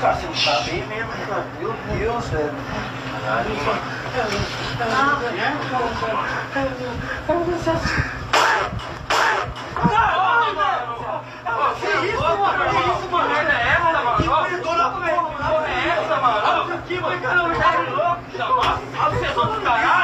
Cara, você não tá bem mesmo, cara. Meu Deus, velho. Caralho, mano. Ah, mano. Caralho, mano. Que isso, mano? Que isso, mano? Que merda é essa, mano? Que merda é essa, mano? Olha mano? que aqui, mano. Caralho, louco. Que vocês são do caralho.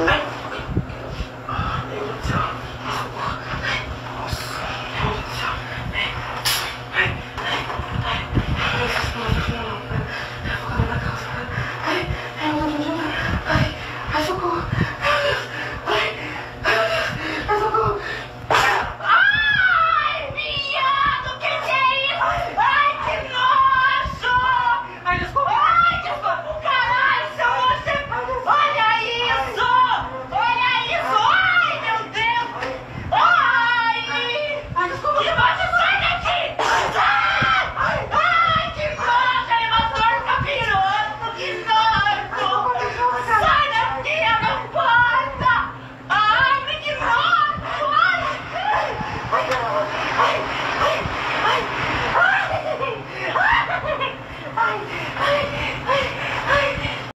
Mm-hmm.